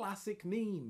classic meme.